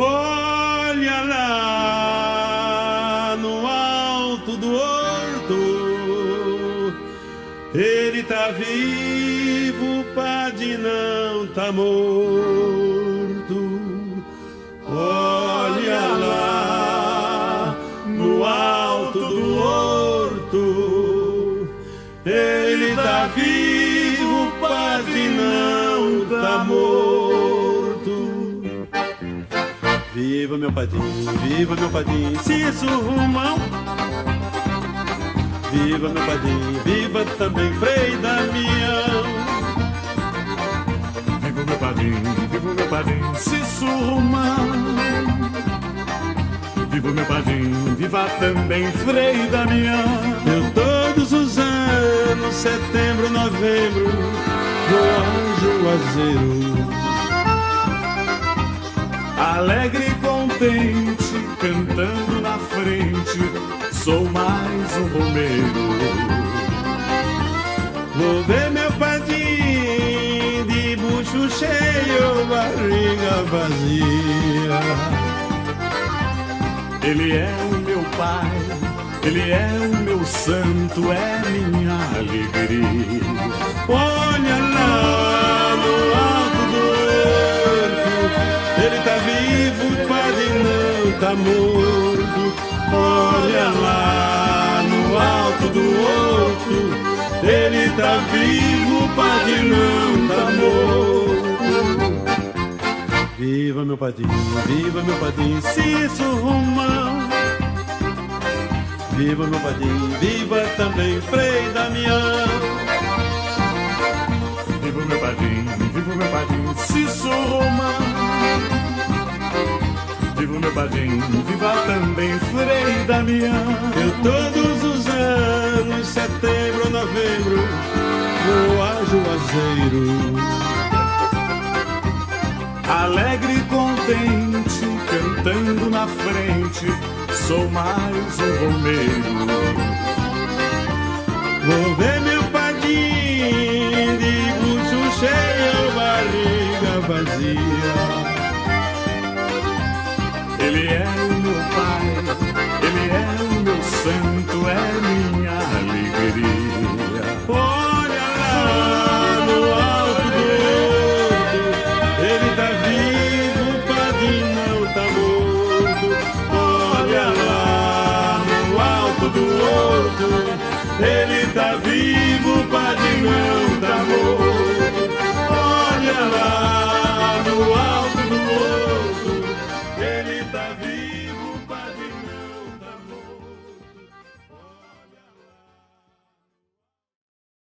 Olha lá no alto do horto, ele tá vivo, Padre não tá morto. Olha lá no alto do horto, ele tá vivo, Viva meu padrinho, viva meu padrinho, Cício Romão. Viva meu padrinho, viva também Frei Damião. Viva meu padrinho, viva meu padrinho, Cício Romão. Viva meu padrinho, viva também Frei Damião. Eu todos os anos, setembro, novembro, vou ao Juazeiro alegre contente, cantando na frente, sou mais um romeiro. Vou ver meu padrinho de bucho cheio, barriga vazia. Ele é o meu pai, ele é o meu santo, é minha alegria. Olha lá no alto do ele tá vivo, tá morto. Olha lá no alto do outro, ele tá vivo, padre não tá morto. Viva meu padrinho, viva meu padrinho, Cício Romão. Viva meu padrinho, viva também Frei Damião. Viva meu padrinho, viva meu padrinho, Cício Romão. Viva meu padrinho, viva também Frei Damião. Eu todos os anos, setembro, novembro, vou a Juazeiro. Alegre e contente, cantando na frente, sou mais um romeiro. Vou ver meu padrinho de bucho cheio, barriga vazia. Ele é o meu pai, ele é o meu santo, é minha alegria. Olha lá no alto do ele tá vivo, o padre não tá morto. Olha lá no alto do outro, ele tá vivo, o padre não tá morto.